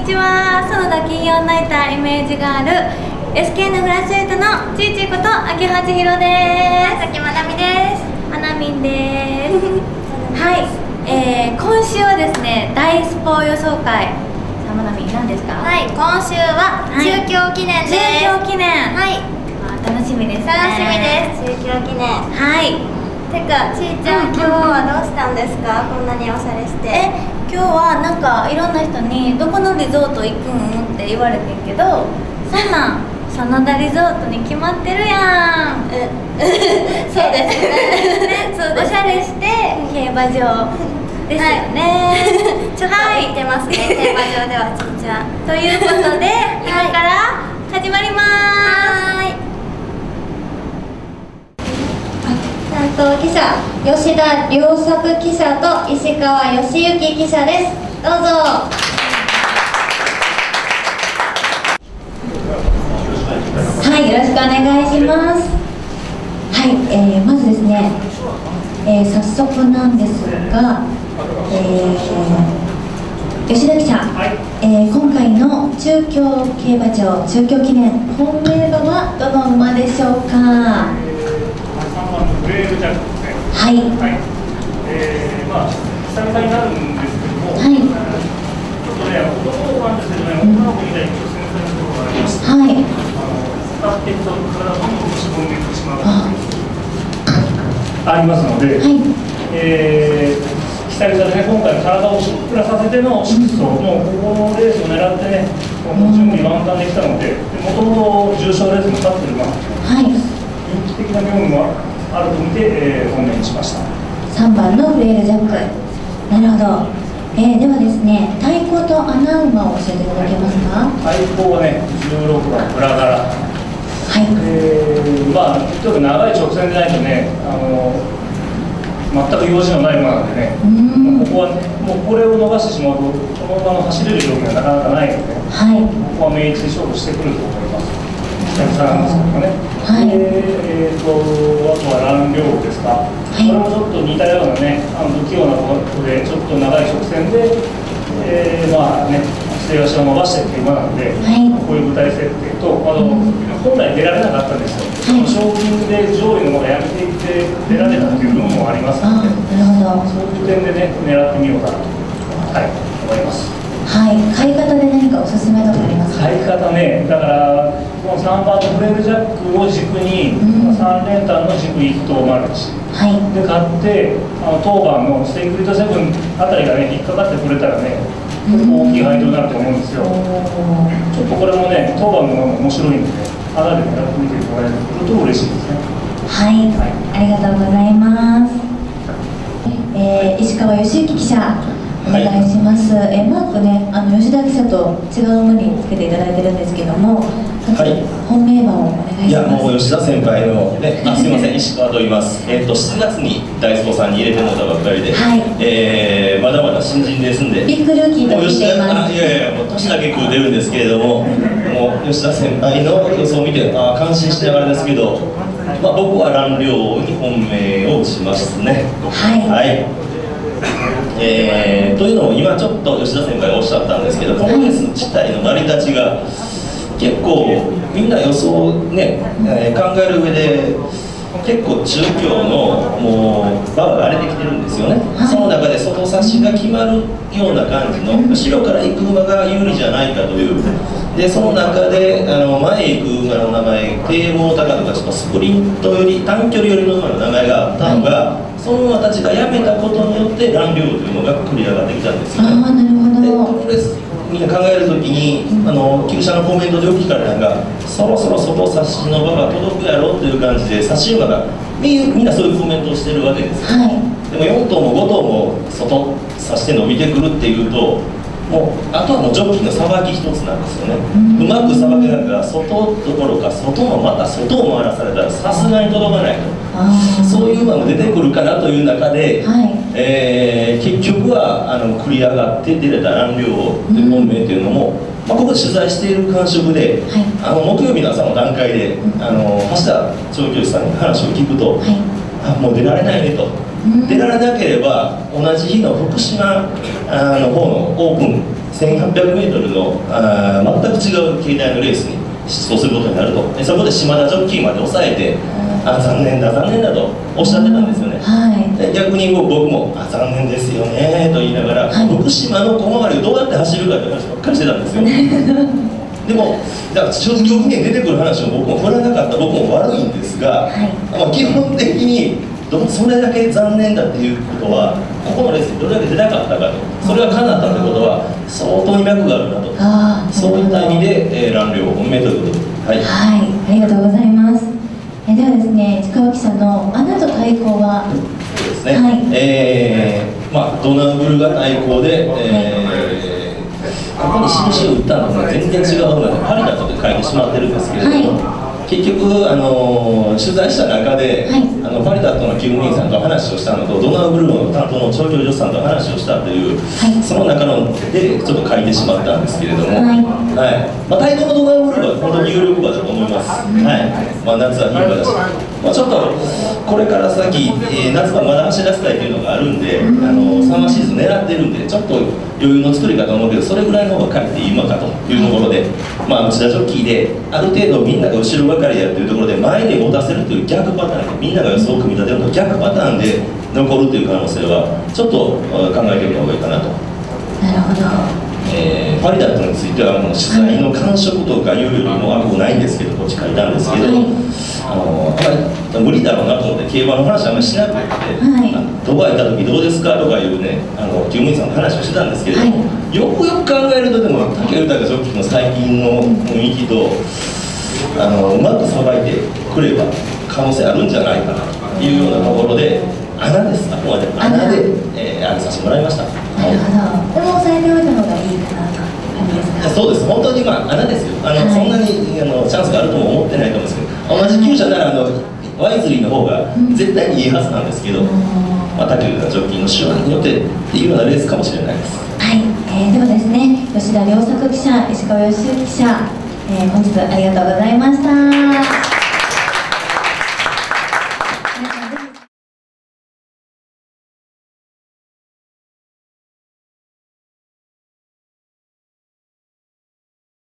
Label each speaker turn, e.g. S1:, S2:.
S1: にちは。園田金曜ナイターイメージガール SK のグラスエイトのちいちーこと秋葉千尋です。
S2: 崎まなみです。
S1: まなみんです。はい、えー、今週はですね大スポ予想会。さあまなみん何ですか？
S2: はい。今週は中京記念です、
S1: 中京記念。
S2: はい。
S1: あ楽しみですね。
S2: 楽しみです。中京記念。
S1: はい。
S2: てかちーちゃん、今日はどうしたんですか？こんなにおしゃれして。
S1: え今日はなんかいろんな人に「どこのリゾート行くん?」って言われてんけどそんなん真田リゾートに決まってるやん。
S2: え。そうですね。そうです
S1: おしゃれして競馬場。ですよね、
S2: ちょっと行ってますね 競馬場ではちーちゃん
S1: ということで、今から始まります
S2: はい担当記者吉田良作記者と石川義行記者ですどうぞ
S3: はい、よろしくお願いします。はい、えーまずですね、えー早速なんですが、えー吉田記者、えー今回の中京競馬場中京記念本命馬はどの馬でしょうか？
S4: 3番のグレールジャックですね。
S3: はい、
S4: はい。えー、まあ久々になるんですけども、
S3: はい
S4: ちょっとね男の子なんですけどね、女の子みたいに挑戦するところがありまして、
S3: はい、
S4: あの使っていくと体をどんどんしぼんでいってしまう
S3: あ
S4: ありますので、
S3: はい、
S4: えー久々でね今回体をしっくらさせての出走、もうここのレースを狙ってね、もう準備万端できたので、もともと重賞レースに勝ってる馬、
S3: はい、
S4: 人気的な部分はあると見て、えー、本命にしました。
S3: 三番のフレールジャック。なるほど。えーではですね、太鼓と穴馬を教えていただけますか？
S4: 対抗はね、16番、ブラガラ。
S3: はい、
S4: えー、まあ、ちょっと長い直線でないとね、あの全く用事のない馬なんでね、
S3: うーん
S4: まあここはね、もうこれを逃してしまうと、この馬の走れる状況がなかなかないので、
S3: はい、
S4: ここは明治で勝負してくると思います。久々なんですけどね。
S3: はい
S4: でえー、と、あとは乱量ですか。
S3: い
S4: これもちょっと似たようなね、あの不器用なところで、ちょっと長い直線で、えー、まあね、捨て足を伸ばしてっていう馬なので、
S3: はい
S4: こういう舞台設定と、あの、本来出られなかったんですよ。
S3: はい
S4: 賞金で上位の馬がやめていって出られたっていう部分もあります
S3: あ
S4: ので、
S3: ーなるほど。
S4: そういう点でね、狙ってみようかなと、はい、思います。
S3: はい、買い方で何かおすすめとかありますか？
S4: 買い方ね、だから、この3番のフレールジャックを軸に、
S3: うん
S4: 3連単の軸1等マルチ
S3: はい、
S4: で買って、あの当番のステイクリッドセブンあたりがね、引っかかってくれたらね、大きい配当になると思うんですよ。
S3: おー
S4: ちょっとこれもね、当番の面白いんで、離れてやってみてもらえると嬉しいですね。
S3: はい、ありがとうございます。えー、石川義行記者、お願いします。えーマークね、あの吉田記者と違う馬につけていただいてるんですけども、
S5: はい
S3: 本命馬をお願い
S5: いや
S3: します。
S5: もう吉田先輩のね、あすみません石川と言います。えっ、と7月に大スポさんに入れてもらったばっかりで、
S3: はい
S5: えーまだまだ新人ですんで。
S3: ビッグルーキーと
S5: もう吉
S3: 聞いています。
S5: いやいやもう年だけ食うてるんですけれども、もう吉田先輩の予想を見てあ感心しながらですけど、まあ僕は乱量に本命をしますね。
S3: はい
S5: はい。えーというのも今ちょっと吉田先輩がおっしゃったんですけど、このレース自体の成り立ちが結構みんな予想ね、えー考える上で結構中京のもう馬場が荒れてきてるんですよね、
S3: はい。
S5: その中で外差しが決まるような感じの後ろから行く馬が有利じゃないかという。でその中であの前行く馬の名前堤防高とかちょっとスプリントより短距離寄りの馬の名前があったのが、その馬たちが辞めたことによって乱量というのが繰り上がってきたんですよ。ね
S3: ああ、なる
S5: で
S3: ほど。
S5: プロレスみんな考えるときにあの旧車のコメントでよく聞かれたのがそろそろ外差しの場が届くやろっていう感じで差し馬がみみんなそういうコメントをしてるわけですよ。
S3: はい、
S5: でも4頭も5頭も外差して伸びてくるっていうともうあとはもうジョッキーのさばき一つなんですよね、うまくさばけながら外どころか外のまた外を回らされたらさすがに届かないと。そういう馬も出てくるかなという中で、
S3: はい、
S5: えー結局はあの繰り上がって出れた乱量という本命というのも、まあ、ここで取材している感触で、
S3: はい。
S5: あの木曜日の朝の段階で、あの橋田調教師さんに話を聞くと、
S3: はい、
S5: あもう出られないねと、
S3: うん。
S5: 出られなければ同じ日の福島あの方のオープン 1800m のあー全く違う形態のレースに出走することになると。でそこで島田ジョッキーまで抑えてあ残念だ残念だとおっしゃってたんですよね。
S3: はい。
S5: で逆に僕もあ残念ですよねと言いながら、
S3: はい。
S5: 福島の小回りをどうやって走るかって話ばっかりしてたんですよ。でもだから正直に出てくる話も僕も振らなかった僕も悪いんですが、
S3: はい。
S5: まあ、基本的にどそれだけ残念だっていうことはここのレースにどれだけ出たかったかと。それが叶ったってことは相当に脈があるなと。そういった意味で、えー、乱量おめでということではい。
S3: はい、ありがとうございます。えではですね、市川記者のアナと対抗は、
S5: そうですね、
S3: はい。
S5: えーまあ、ドナブルが対抗で、えーここに印を打ったのが全然違うのでパリだと書いてしまってるんですけれども、結局、あのー取材した中で、
S3: はい。
S5: あのパリダットの救務員さんと話をしたのとドナブルの担当の調教助さんと話をしたという、
S3: はい。
S5: その中のでちょっと書いてしまったんですけれども、
S3: はい。
S5: はい。まあ、太鼓のドナブルは本当に有力馬だと思います、はい。まあ、夏は牝馬だし、まあ、ちょっとこれから先、えー夏はまだ走らせたいというのがあるんで、あのサマーシーズン狙ってるんでちょっと余裕の作りかと思うけどそれぐらいの方がかえっていい馬かというところで、まあ、内田ジョッキーである程度みんなが後ろばかりやっていうところで前で持たせるという逆パターンでみんなが予想を組み立てるのと逆パターンで残るという可能性はちょっとあ考えてみた方がいいかなと。
S3: なるほど。
S5: えー、パリダットについてはもう取材の感触とかいうよりもあこうないんですけどこっち書いたんですけど、
S3: はい
S5: 無理だろうなと思って競馬の話あんまりしなくて、
S3: はい。
S5: あドバイ行った時どうですかとかいうねあの救務員さんの話をしてたんですけれど、
S3: はい。
S5: よくよく考えるとでも武豊ジョッキーの最近の雰囲気とあのうまくさばいてくれば可能性あるんじゃないかなというようなところで穴ですあくまで。穴。で、えー、上げさせてもらいました。
S3: なるほど。でも抑えておいた方がいいかなという感じですか？
S5: そうです。本当にまあ穴ですよ。あの、
S3: はい。
S5: そんなにあのチャンスがあるとも思ってないと思うんですけど同じ厩舎ならあのワイズリーの方が絶対にいいはずなんですけど、まあ、他球がジョッキーの手腕によってっていうようなレースかもしれないです。
S3: はい、えーではですね、吉田良作記者、石川義之記者、えー本日ありがとうございました。